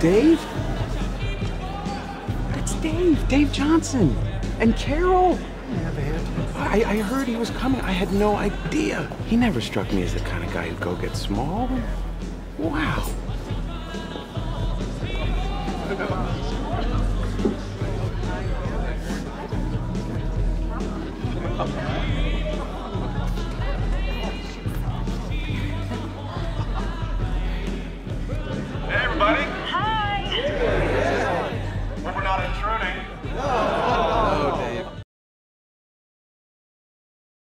Dave? That's Dave, Dave Johnson. And Carol. I, I heard he was coming. I had no idea. He never struck me as the kind of guy who'd go get small. Wow. Okay.